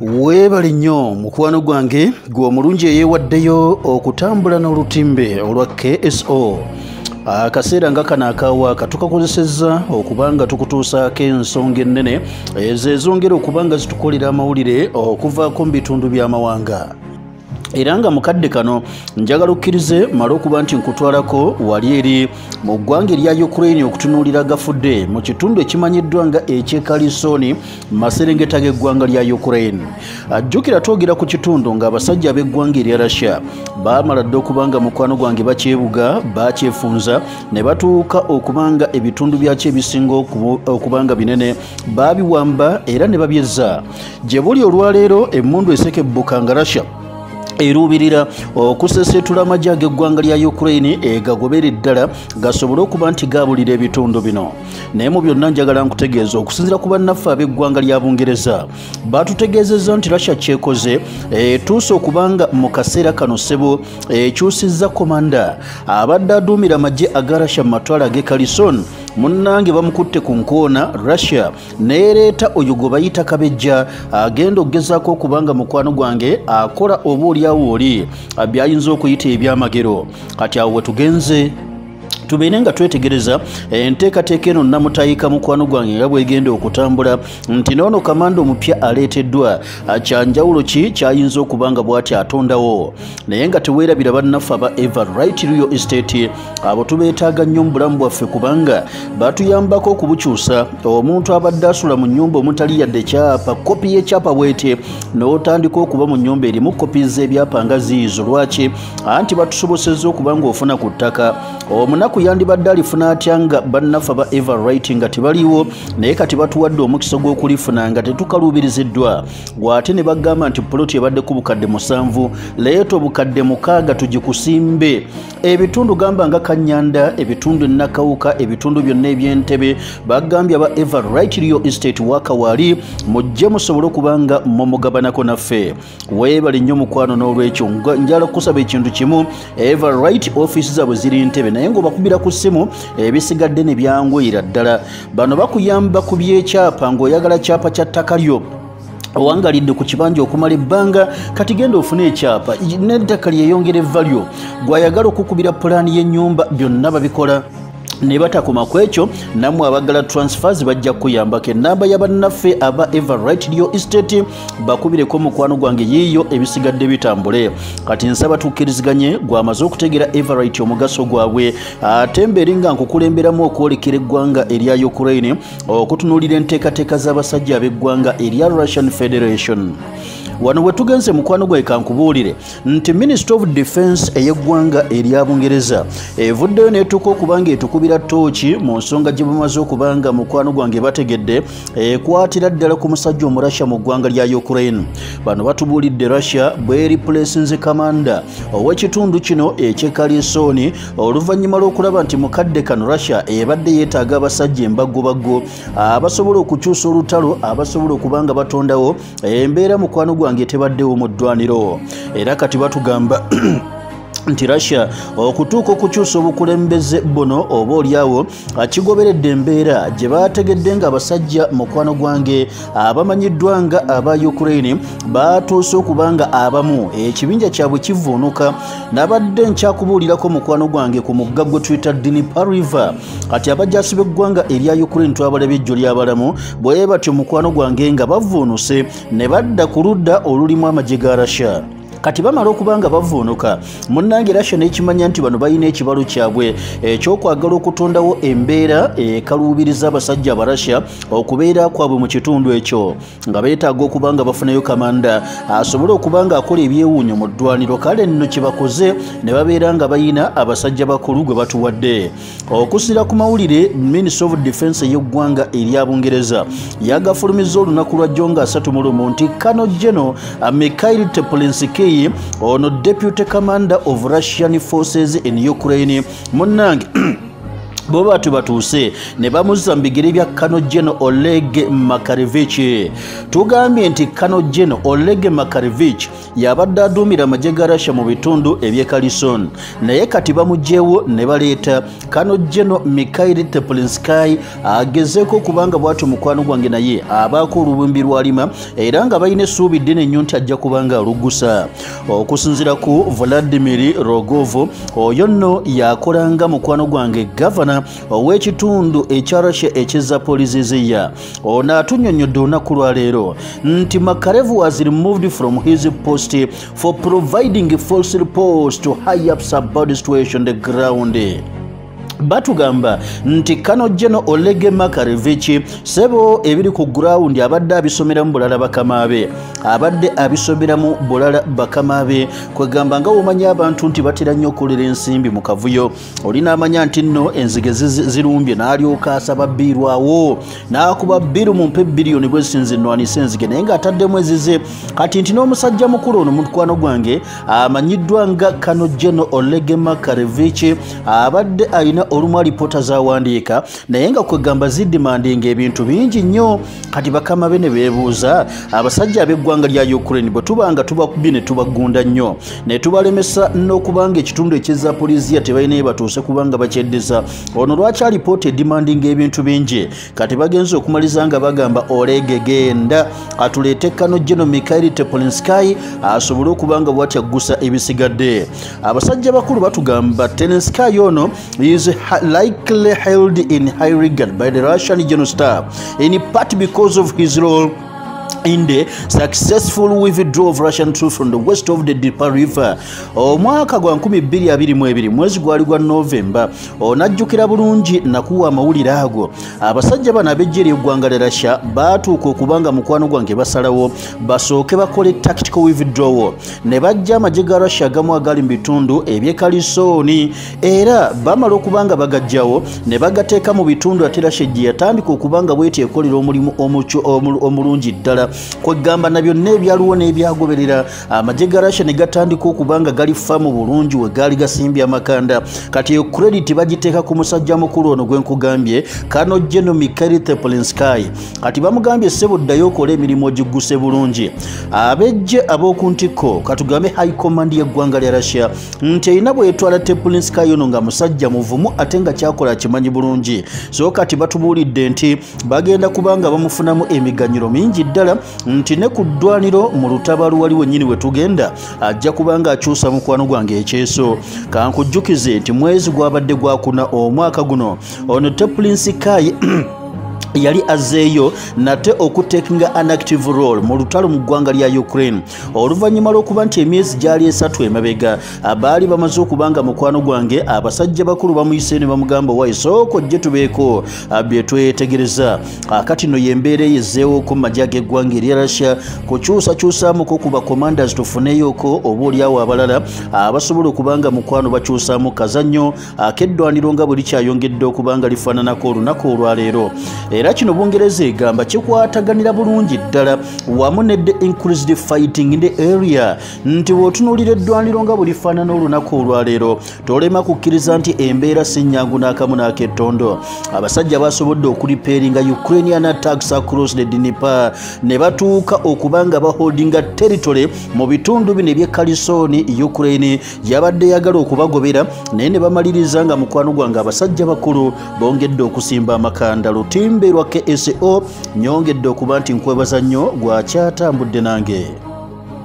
weebale nnyo mukwano gwange gwe omulungi eyeewaddeyo okutambula n'olutimbe olwa kso akaseera nga kano akaawa katukakozesezza okuba nga tukutuusaako ensonga ennene ezo ezongera okuba nga zitukolera amawulire okuvaako mu bitundu by'amawanga era nga mukadde kano njagala okkirize male okuba nti nkutwalako wali eri mu ggwanga erya ukraine okutunuulira gafudde mu kitundu ekimanyiddwa nga ekyekalisoni maserengeta g'eggwanga lya ukraine. Ajjukira twogera ku kitundu ng'abasajja ab'eggwanga erya russia baamala dde okuba nga mukwano gwange bakyebuga bakyefunza ne batuuka okuba nga ebitundu byakyo ebisinga okuba nga binene baabiwamba era ne babyezza. Gye buli olwaleero emmundu esekebbuka nga russia eruubirira. Okusesetula amagye ag'eggwanga lya ukraine egagobera ddala gasobole okuba nti gaabulira ebitundu bino. Naye mu byonna njagala nkutegeeza okusinzira ku bannaffe ab'eggwanga lya bungereza. Batutegeezezza nti rasha kyekoze etuuse okuba nga mu kaseera kano ssebo ekyusizza komanda abadde aduumira amagye aga rasha mu matwalo ag'ekalison munnange bamukutte ku nkoona russia neereeta oyo gwe bayita kabejja agenda okugezaako okubanga mukwano gwange akola oba oliawo oli byayinza okuyita ebyamagero. Kati awo we tugenze tubeere nga twetegereza enteekateeka eno namutayika mukwano gwange nga bwegenda okutambula nti noono kamanda omupya aleeteddwa. Kyanjawulo ki? Kyayinza okuba nga bw'ati atondawo. Naye nga teweerabira bannaffe aba eva right real estate abo tubeetaaga nnyo mu bulamu bwaffe kubanga batuyambako okubukyusa. Omuntu abadde asula mu nnyumba omutali yadde kyapa kopi y'ekyapa bwete n'otandika okuba mu nnyumba erimu kopi z'ebyapa nga ziizo. Lwaki? Anti batusobosezza okuba nga ofuna ku ttaka. Omunaku yandibadde alifuna atya nga bannaffe aba eva right nga tebaliwo? Naye kati batuwadde omukisa gw'okulifuna nga tetukaluubiriziddwa. Gwate ne bagamba nti puloti ebadde ku bukadde musanvu leeta obukadde mukaaga tugikusimbe. Ebitundu gamba nga kanyanda ebitundu enakawuka ebitundu byonna ebyentebe bagambye aba eva right real estate waka waali mujje musobole okuba nga mumugabanako naffe. Weebale nnyo mukwano n'olwekyo njala kusaba ekintu kimu. Eva right office zaabwe ziri ntebe naye ngaobakubira ku ssimu ebisigadde ne byangwira ddala. Bano bakuyamba ku byekyapa ng'oyagala kyapa kya ttaka lyo. Owangalidde ku kibanja okumala ebbanga kati genda ofune ekyapa. N'ettaka lyeyongera evvalyo gwayagala okukubira pulaani y'ennyumba byonna babikola ne batakoma ku ekyo nammwe abagala transfers bajja kukuyambako enamba y'abannaffe aba eva right real estate bakubireko omukwano gwange yiiyo ebisigadde bitambule. Kati nsaba tukkiriziganye gwamaze okutegera eva right omugaso gwabwe ate mbeeri nga nkukulemberamu okwolekera eggwanga erya ukraine okutunuulira enteekateeka z'abasajja ab'eggwanga erya russian federation wano we tugenze mukwano gwe kankubuulire nti ministry of defense ey'eggwanga erya bungereza evuddeyo neetuuka okuba nga etukubira tooki mu nsonga gye bamaze okuba nga mukwano gwange bategedde ekwatira ddala ku musajja omurussia mu ggwanga lya ukraine. Bano batubuulidde russia bweripulesinze kamanda. Ow'ekitundu kino ekyekalisoni oluvannyuma lw'okulaba nti mukadde kano russia ebadde yeetaaga abasajja embagobaggo abasobola okukyusa olutalo abasobola okuba nga batondawo embeera mukwano gwange wange tebaddewo mu ddwaniro. Era kati batugamba nti russia okutuuka okukyusa obukulembeze buno oba oliawo kigoberedde embeera gye bategedde nga abasajja mukwano gwange abamanyiddwa nga aba ukraine batuuse okuba nga abamu. Ekibinja kyabwe kivuunuka nabadde nkyakubuulirako mukwano gwange ku mugga gwe tuyita dinipa river. Kati abajasi b'eggwanga erya ukraine twabalaba ejjo ly'abalamu bwe batyo mukwano gwange nga bavuunuse ne badda ku ludda olulimu amagye ga russia kati bamala okuba nga bavuunuka munnange rasha nekimanya nti bano balina ekibalo kyabwe. Ekyokwagala okutondawo embeera ekaluubiriza abasajja abarasha okubeera kwabwe mu kitundu ekyo nga beetaaga okuba nga bafunayo kamanda. Asobole okuba nga akola ebyewuunyo mu ddwaniro kale nno kyebakoze ne babeera nga bayina abasajja bakulu gwe batuwadde. Okusira ku mawulire ministry of defense ey'eggwanga erya bungereza yagafulumiza olunaku lwa jjo nga 3 mu lumu nti kano geno mikhail teplenski ono deputy commander of russian forces in ukraine munnange bo batu batuuse ne bamuzza mu bigere bya kano geno oleg makarevich. Tugambye nti kano geno oleg makarevich yabadde aduumira amagye ga russia mu bitundu eby'e kalison naye kati bamugyewo ne baleeta kano geno mikhail teplinsky agezeeko okubanga bwati omukwano gwange naye abaako olubumbi lwalima era nga balina essuubi ddene nnyo nti ajja kubanga alugusa okusinzira ku vladimir rogovo oyo nno yakolanga mukwano gwange gavana ow'ekitundu ekya russia ekizapoliziziya ono atunyonyodde olunaku lwaleero nti makarevu was removed from his post for providing false reports to high ups about situation on the ground. Batugamba nti kano geno olege makarevich sebo ebiri ku gurawundi abadde abisomeramu bulala bakama be abadde abisomeramu bulala bakama be kwegamba nga womanya abantu nti batera nnyo okolera ensimbi mu kavuyo. Olina amanya nti nno enzige zirumbye n'alyoka asaba bbiirwawo n'akuba bbiiru mu mpe biliyoni bwe zisinze nnwanisa enzige naye ng'ataddemu ezize. Kati nti n'omusajja mukulu ono mukwano gwange amanyiddwa nga kano geno olege makarevich abadde alina olumu alipoota zawandiika naye nga kwegamba zidimandinga ebintu bingi nnyo. Kati bakama be ne beebuuza abasajja ab'eggwanga lya ukraine bwe tuba nga tubakubye ne tubagunda nnyo. Ne tubalemesa n'okubanga ekitundu ekyezapoliziya tebalinaye batuuse kubanga bakyeddeza ono lwaki alipoota edimandinga ebintu bingi? Kati bagenza okumaliza nga bagamba olege genda atuleete kano geno mikhail tepolinsky asobole okubanga bwati aggusa ebisigadde. Abasajja bakulu batugamba telensky ono is likely held in high regard by the Russian general staff, in part because of his role in the successful withdrawal of Russian troops from the west of the Dnieper River. Omwaka gwa 2022 mwezi gwali gwa Novemba onajjukira bulungi nakuwa amawulire ago. Abasajja bano ab'eggye ly'eggwanga lya Russia baatuuka okubanga mukwano gwange basalawo basooke bakole tactical withdrawal. Ne bajja amagye ga Russia agamu agali mu bitundu eby'e Kalisooni era bamala okubanga bagajjawo ne bagateeka mu bitundu ate Russia gye yatandika okubanga bweti ekolera omulimu omulungi ddala kwegamba na byonna ebyaliwo n'ebyagoberera. Amagye ga rasha ne gatandika okubanga galifa mu bulungi we gaali gasimbye amakanda. Kati eyo credit bagiteeka ku musajja mukulu ono gwe nkugambye kano geno mikhail teplinsky kati bamugambye ssebo ddayo okola emirimu ogigguse bulungi. Abejje ab'oku ntikko katugambe high command y'eggwanga lya russia nti erina bwetwala teplinsky ono nga musajja muvumu ate nga kyakola akimanyi bulungi. So kati batubuulidde nti bagenda kubanga bamufunamu emiganyiro mingi ddala nti ne ku ddwaniro mu lutabaalo wali wennyini we tugenda ajja kubanga akyusa mukwano gwange ekyeso. Kankujjukize nti mwezi gwabadde gwakuna omwaka guno. Ono tepulinsi kayi yali azzeeyo nate okutekinga an active role mu lutalo mu ggwanga lya ukraine. Oluvannyuma lw'okuba nti emyezi gyali esatu emabega abaali bamaze okubanga mukwano gwange abasajja bakulu bamuyise ne bamugamba wayi sooka ojje tubeeko bye twetegereza. Akati no yembeera eyezzeewoko mu majje ag'eggwanga erya russia kukyusakyusaamuko ku bacommanders tufuneyoko oba oliawo abalala abasobola okubanga mukwano bakyusaamu kazannyo ak'eddwaniro nga bwe likyayongedde okubanga lifaananako olunaku olwaleero era kino bungereza egamba kikwataganira bulungi ddala wamu ne the increased fighting in the area nti bw'otunuulira eddwaniro nga bulifaanana olunaku olwaleero tolema kukkiriza nti embeera si nnyangu n'akamu n'akettondo abasajja basobodde okuliperinga ukrainian attacks across the dinipa ne batuuka okuba nga baholdinga territory mu bitundu bino eby'e kalisooni ukraine. Yabadde yagala okubagobera naye ne bamaliriza nga mukwano gwange abasajja bakulu bongedde okusimba amakanda. Lutimbe lwa kso nyongedde okuba nti nkwebaza nnyo gwakyatambudde nange